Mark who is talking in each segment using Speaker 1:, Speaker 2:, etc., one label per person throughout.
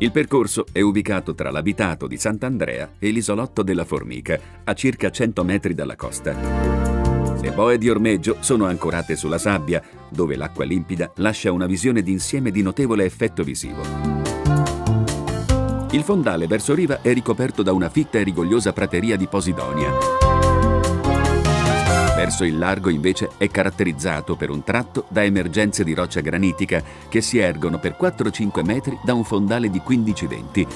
Speaker 1: Il percorso è ubicato tra l'abitato di Sant'Andrea e l'isolotto della Formica, a circa 100 metri dalla costa. Le boe di ormeggio sono ancorate sulla sabbia, dove l'acqua limpida lascia una visione d'insieme di notevole effetto visivo. Il fondale verso riva è ricoperto da una fitta e rigogliosa prateria di Posidonia. Verso il largo invece è caratterizzato per un tratto da emergenze di roccia granitica che si ergono per 4-5 metri da un fondale di 15-20,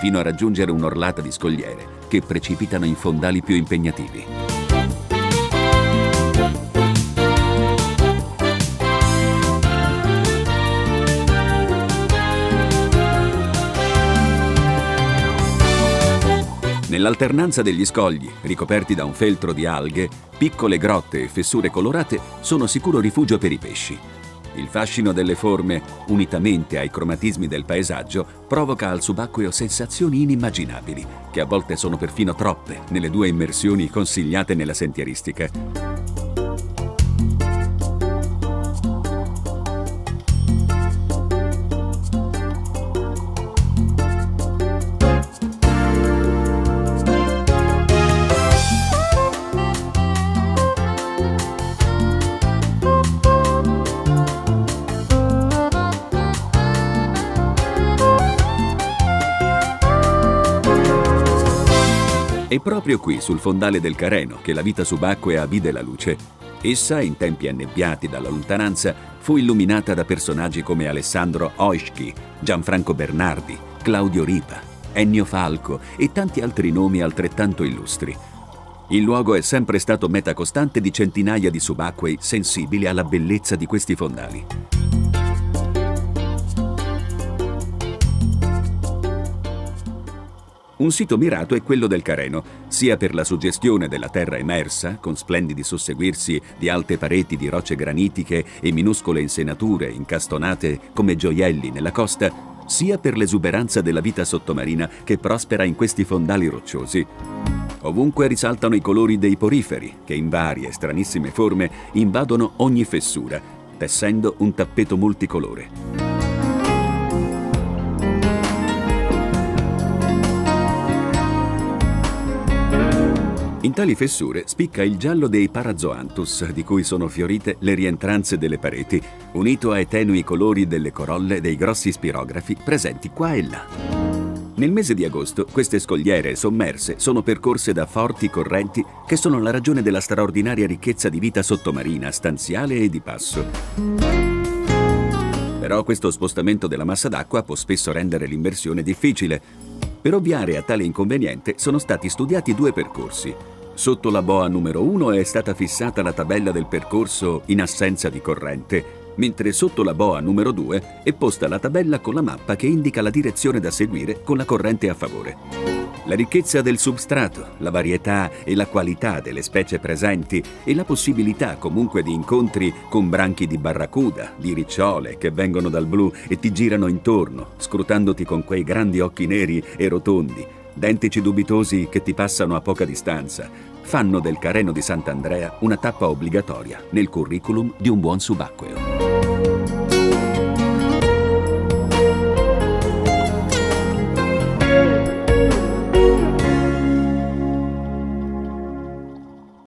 Speaker 1: fino a raggiungere un'orlata di scogliere che precipitano in fondali più impegnativi. Nell'alternanza degli scogli, ricoperti da un feltro di alghe, piccole grotte e fessure colorate sono sicuro rifugio per i pesci. Il fascino delle forme, unitamente ai cromatismi del paesaggio, provoca al subacqueo sensazioni inimmaginabili, che a volte sono perfino troppe nelle due immersioni consigliate nella sentieristica. È proprio qui, sul fondale del Careno, che la vita subacquea vide la luce. Essa, in tempi annebbiati dalla lontananza, fu illuminata da personaggi come Alessandro Oischchi, Gianfranco Bernardi, Claudio Ripa, Ennio Falco e tanti altri nomi altrettanto illustri. Il luogo è sempre stato meta costante di centinaia di subacquei sensibili alla bellezza di questi fondali. Un sito mirato è quello del Careno, sia per la suggestione della terra emersa, con splendidi susseguirsi di alte pareti di rocce granitiche e minuscole insenature incastonate come gioielli nella costa, sia per l'esuberanza della vita sottomarina che prospera in questi fondali rocciosi. Ovunque risaltano i colori dei poriferi, che in varie stranissime forme invadono ogni fessura, tessendo un tappeto multicolore. Tali fessure spicca il giallo dei Parazoanthus, di cui sono fiorite le rientranze delle pareti, unito ai tenui colori delle corolle dei grossi spirografi presenti qua e là. Nel mese di agosto queste scogliere sommerse sono percorse da forti correnti che sono la ragione della straordinaria ricchezza di vita sottomarina, stanziale e di passo. Però questo spostamento della massa d'acqua può spesso rendere l'immersione difficile, per ovviare a tale inconveniente sono stati studiati due percorsi. Sotto la boa numero 1 è stata fissata la tabella del percorso in assenza di corrente, mentre sotto la boa numero 2 è posta la tabella con la mappa che indica la direzione da seguire con la corrente a favore. La ricchezza del substrato, la varietà e la qualità delle specie presenti e la possibilità comunque di incontri con branchi di barracuda, di ricciole che vengono dal blu e ti girano intorno, scrutandoti con quei grandi occhi neri e rotondi, dentici dubitosi che ti passano a poca distanza, fanno del Careno di Sant'Andrea una tappa obbligatoria nel curriculum di un buon subacqueo.